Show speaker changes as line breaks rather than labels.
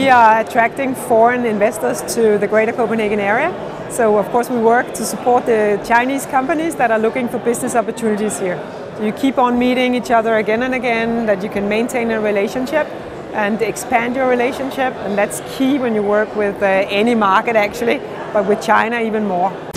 we are attracting foreign investors to the greater Copenhagen area. So of course we work to support the Chinese companies that are looking for business opportunities here. So you keep on meeting each other again and again, that you can maintain a relationship and expand your relationship and that's key when you work with uh, any market actually, but with China even more.